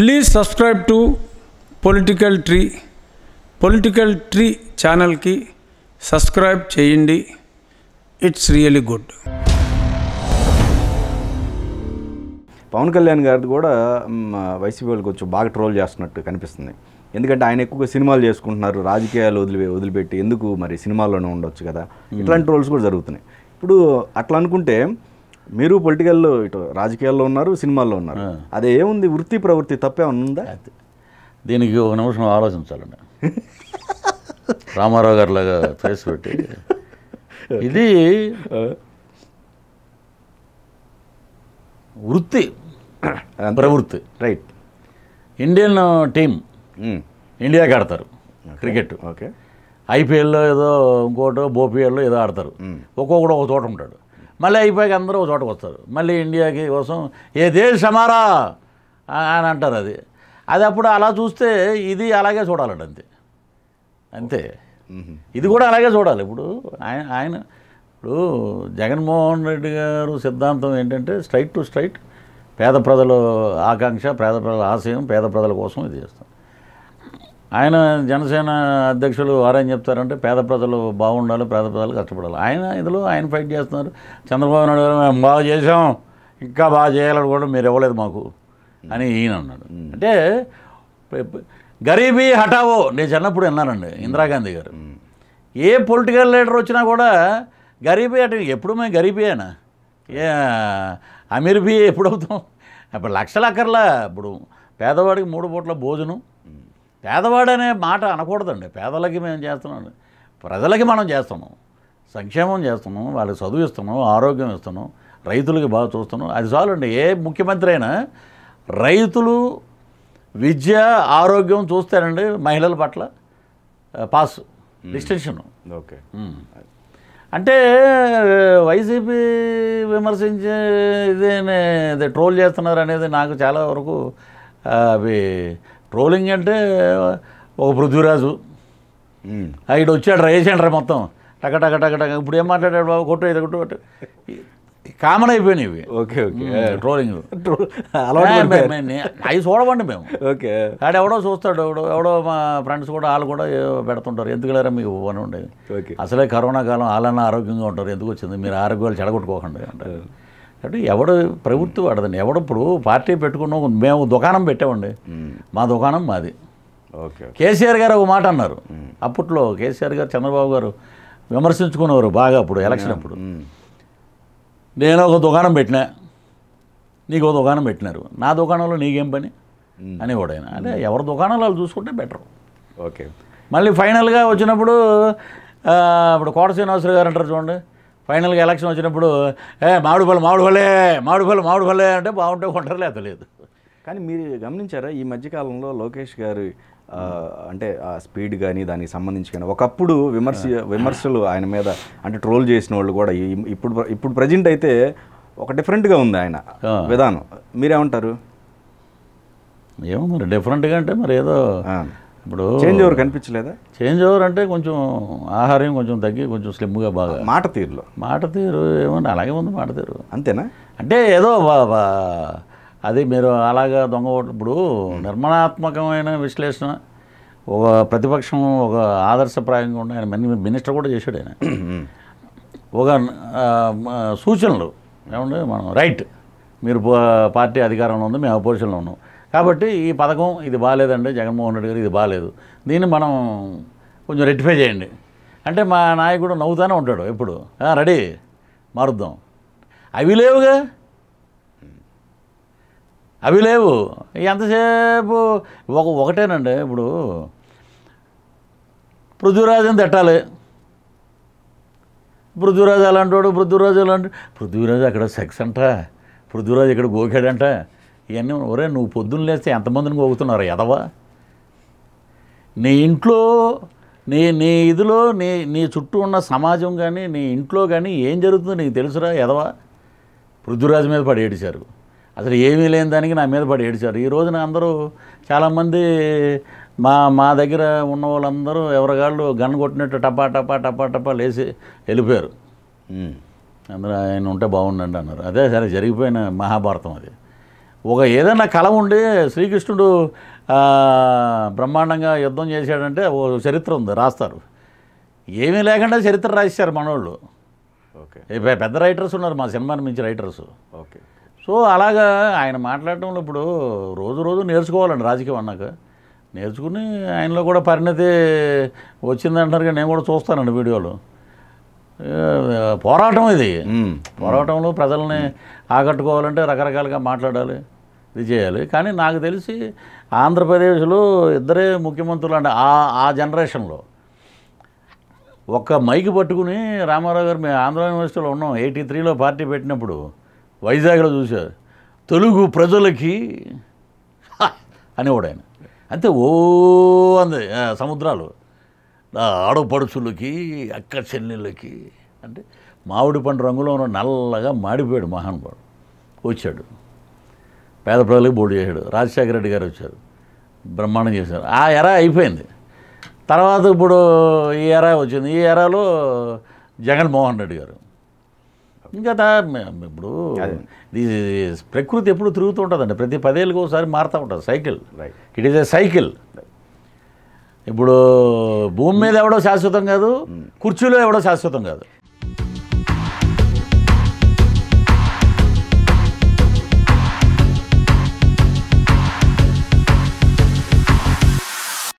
Please subscribe to political tree political tree ఛానల్కి subscribe చేయండి it's really good Pawan Kalyan గారిది కూడా YCP వాళ్ళు కొంచెం బాగా ట్రోల్ చేస్తున్నట్టు కనిపిస్తుంది. ఎందుకంటే ఆయన ఎక్కువగా సినిమాలు చేసుకుంటున్నారు రాజకీయాలు వదిలి వదిలిపెట్టి ఎందుకు మరి సినిమాల్లోనే ఉండొచ్చు కదా? ఇట్లాంటి ట్రోల్స్ కూడా జరుగుతున్నాయి. ఇప్పుడు అట్లా అనుకుంటే మీరు పొలిటికల్లో ఇటు రాజకీయాల్లో ఉన్నారు సినిమాల్లో ఉన్నారు. అదే ఏముంది? వృత్తి ప్రవృత్తి తప్పేమన్నా ఉందా? దీనికి ఒక నిమిషం ఆలోచించాలండి రామారావు గారి లాగా ఫేస్ పెట్టి. ఇది వృత్తి. ప్రవృత్తి. రైట్ ఇండియన్ టీం ఇండియాకి ఆడతారు. క్రికెట్ ఓకే ఐపీఎల్లో ఏదో ఇంకోటో బోపీఎల్లో ఏదో ఆడతారు. ఒక్కొక్కడు ఒక చోట ఉంటాడు. మళ్ళీ అయిపోయాక అందరూ ఒక చోటకు వస్తారు. మళ్ళీ ఇండియాకి కోసం ఏ దేశ్ హమారా ఆ- అని అంటారు అది. అది అప్పుడు అలా చూస్తే ఇది అలాగే చూడాలండి అంతే. అంతే. ఇది కూడా అలాగే చూడాలి. ఇప్పుడు ఆయన ఆయన ఇప్పుడు జగన్మోహన్ రెడ్డి గారు సిద్ధాంతం ఏంటంటే స్ట్రైట్ టు స్ట్రైట్ పేద ప్రజల ఆకాంక్ష పేద ప్రజల ఆశయం పేద ప్రజల కోసం ఇది చేస్తాం ఆయన జనసేన అధ్యక్షులు వారేం చెప్తారంటే పేద ప్రజలు బాగుండాలి పేద ప్రజలు కష్టపడాలి. ఆయన ఇందులో ఆయన ఫైట్ చేస్తున్నారు. చంద్రబాబు నాయుడు గారు "మేము బాగా చేసాం ఇంకా బాగా చేయాలని కూడా మీరు ఇవ్వలేదు మాకు. అని ఈయన అన్నాడు. అంటే గరీబీ హటావో నేను చిన్నప్పుడు విన్నానండి ఇందిరాగాంధీ గారు. ఏ పొలిటికల్ లీడర్ వచ్చినా కూడా గరీబీ అంటే ఎప్పుడు మేము గరీబీయేనా ఏ అమీర్ బీ ఎప్పుడు అవుతాం? ఇప్పుడు లక్షల అక్కర్లా. ఇప్పుడు పేదవాడికి మూడు పూట్ల భోజనం పేదవాడు అనే మాట అనకూడదండి. పేదలకి మేము చేస్తున్నాం. ప్రజలకి మనం చేస్తున్నాం. సంక్షేమం చేస్తున్నాం. వాళ్ళకి చదువు ఇస్తున్నాం. ఆరోగ్యం ఇస్తున్నాం. రైతులకి బాగా చూస్తున్నాం. అది చాలండి. ఏ ముఖ్యమంత్రి అయినా రైతులు విద్య ఆరోగ్యం చూస్తారండి మహిళల పట్ల పాస్ డిస్టింక్షన్. ఓకే. అంటే వైసీపీ విమర్శించే ఇదే ట్రోల్ చేస్తున్నారు అనేది నాకు చాలా వరకు అవి ట్రోలింగ్ అంటే ఒక పృథ్వీరాజు. ఇటు వచ్చాడు రా వేసాడు రా మొత్తం. టక టక టక టక. ఇప్పుడు ఏం మాట్లాడాడు బాబు? కొట్టు ఇది కొట్టు కామన్ అయిపోయినాయి ఇవి. Okay okay. ట్రోలింగ్. అవి చూడమండి మేము. ఓకే. ఆడ ఎవడో చూస్తాడు ఎవడో ఎవడో మా ఫ్రెండ్స్ కూడా వాళ్ళు కూడా పెడుతుంటారు. ఎందుకు లేరా మీకు అని ఉండేది. ఓకే. అసలే కరోనా కాలం వాళ్ళన్నా ఆరోగ్యంగా ఉంటారు. ఎందుకు వచ్చింది? మీరు ఆరోగ్యాలు చెడగొట్టుకోకండి అంటారు. అంటే ఎవడు ప్రవృత్తి వాడదండి. ఎవడప్పుడు పార్టీ పెట్టుకున్నాం మేము దుకాణం పెట్టామండి. మా దుకాణం మాది. ఓకే కేసీఆర్ గారు ఒక మాట అన్నారు. అప్పట్లో కేసీఆర్ గారు చంద్రబాబు గారు విమర్శించుకునేవారు బాగా అప్పుడు ఎలక్షన్ అప్పుడు. నేను ఒక దుకాణం పెట్టినా నీకు ఒక దుకాణం పెట్టినారు. నా దుకాణంలో నీకేం పని? అనేవాడు ఆయన. అంటే ఎవరి దుకాణాలు వాళ్ళు చూసుకుంటే బెటర్ ఓకే. మళ్ళీ ఫైనల్గా వచ్చినప్పుడు ఇప్పుడు కోట శ్రీనివాసరావు గారు అంటారు చూడండి ఫైనల్గా ఎలక్షన్ వచ్చినప్పుడు ఏ మామిడి పళ్ళు మామిడి పళ్ళే మామిడి పళ్ళు మామిడి పళ్ళే అంటే బాగుంటే కొంటారు లేదా లేదు. కానీ మీరు గమనించారా? ఈ మధ్యకాలంలో లోకేష్ గారు అంటే ఆ స్పీడ్ కానీ దానికి సంబంధించి కానీ ఒకప్పుడు విమర్శ విమర్శలు ఆయన మీద అంటే ట్రోల్ చేసిన వాళ్ళు కూడా ఇప్పుడు ఇప్పుడు ప్రజెంట్ అయితే ఒక డిఫరెంట్గా ఉంది ఆయన. విధానం. మీరేమంటారు? ఏమో మరి డిఫరెంట్గా అంటే మరి ఏదో. ఇప్పుడు చేంజ్ ఓవర్ కనిపించలేదా? చేంజ్ ఓవర్ అంటే కొంచెం ఆహారం కొంచెం తగ్గి కొంచెం స్లిమ్గా బాగా. మాట తీరులో. మాట తీరు ఏమన్నా అలాగే ఉంది మాట తీరు. అంతేనా? అంటే ఏదో అది మీరు అలాగా దొంగ ఇప్పుడు నిర్మాణాత్మకమైన విశ్లేషణ ఒక ప్రతిపక్షం ఒక ఆదర్శప్రాయంగా ఉండి ఆయన మిని- మినిస్టర్ కూడా చేశాడు ఆయన. ఒక సూచనలు. ఏమంటే మనం రైట్ మీరు పార్టీ అధికారంలో ఉంది మేము అపోజిషన్లో ఉన్నాం. కాబట్టి ఈ పథకం ఇది బాగాలేదండి జగన్మోహన్ రెడ్డి గారు ఇది బాగాలేదు. దీన్ని మనం కొంచెం రెక్టిఫై చేయండి. అంటే మా నాయకుడు నవ్వుతానే ఉంటాడు ఎప్పుడు. రెడీ? మారుద్దాం. అవి లేవుగా? అవి లేవు. ఎంతసేపు? ఒక ఒకటేనండి ఇప్పుడు పృథ్వీరాజుని తిట్టాలి. పృథ్వీరాజు అలాంటోడు పృథ్వీరాజు అలాంటి పృథ్వీరాజు అక్కడ సెక్స్ అంట. పృథ్వీరాజు ఇక్కడ గోకాడంట. ఇవన్నీ ఒరే నువ్వు పొద్దున్న లేస్తే ఎంతమందిని గోగుతున్నారు ఎదవా నీ ఇంట్లో నీ నీ ఇదిలో నీ నీ చుట్టూ ఉన్న సమాజం కానీ నీ ఇంట్లో కానీ ఏం జరుగుతుందో నీకు తెలుసురా ఎదవా పృథ్వీరాజు మీద పడి ఏడిచారు. అసలు ఏమీ లేని దానికి నా మీద పడి ఏడిచారు. ఈ రోజున అందరూ చాలామంది మా మా దగ్గర ఉన్న వాళ్ళందరూ ఎవరిగాళ్ళు గన్ కొట్టినట్టు టపా టపా టపా టపా లేచి వెళ్ళిపోయారు. అందరూ ఆయన ఉంటే బాగుండండి అన్నారు. అదే సరే జరిగిపోయిన మహాభారతం అది. ఒక ఏదైనా కళ ఉండి శ్రీకృష్ణుడు బ్రహ్మాండంగా యుద్ధం చేశాడంటే ఓ చరిత్ర ఉంది రాస్తారు. ఏమీ లేకుండా చరిత్ర రాశారు మనోళ్ళు. ఓకే. పెద్ద రైటర్స్ ఉన్నారు మా సినిమాని మించి రైటర్స్ ఓకే. సో అలాగా ఆయన మాట్లాడటంలో ఇప్పుడు రోజు రోజు నేర్చుకోవాలండి రాజకీయం అన్నాక. నేర్చుకుని ఆయనలో కూడా పరిణతి వచ్చిందంటారు కానీ నేను కూడా చూస్తానండి వీడియోలు. పోరాటం ఇది. పోరాటంలో ప్రజల్ని ఆకట్టుకోవాలంటే రకరకాలుగా మాట్లాడాలి ఇది చేయాలి. కానీ నాకు తెలిసి ఆంధ్రప్రదేశ్లో ఇద్దరే ముఖ్యమంత్రులు అంటే ఆ ఆ జనరేషన్లో ఒక్క మైక్ పట్టుకుని రామారావు గారు మేము ఆంధ్ర యూనివర్సిటీలో ఉన్నాం. ఎయిటీ త్రీలో పార్టీ పెట్టినప్పుడు వైజాగ్లో చూశారు తెలుగు ప్రజలకి! అనేవాడు ఆయన. అంతే ఓ అంది సముద్రాలు. ఆడపడుచులకి అక్క చెల్లెళ్ళకి అంటే మామిడి పండు రంగులో ఉన్న నల్లగా మాడిపోయాడు మహానుభావుడు. వచ్చాడు. పేద ప్రజలకు బోర్డు చేశాడు. రాజశేఖర రెడ్డి గారు వచ్చారు. బ్రహ్మాండం చేశారు. ఆ ఎర అయిపోయింది. తర్వాత ఇప్పుడు ఈ ఎర వచ్చింది. ఈ ఎరాలో జగన్మోహన్ రెడ్డి గారు. ఇంకా ఇప్పుడు ప్రకృతి ఎప్పుడు తిరుగుతూ ఉంటుందండి. ప్రతి పదేళ్ళకి ఒకసారి మారుతూ ఉంటుంది. Cycle. It is a cycle ఇప్పుడు భూమి మీద ఎవడో శాశ్వతం కాదు కుర్చీలో ఎవడో శాశ్వతం కాదు.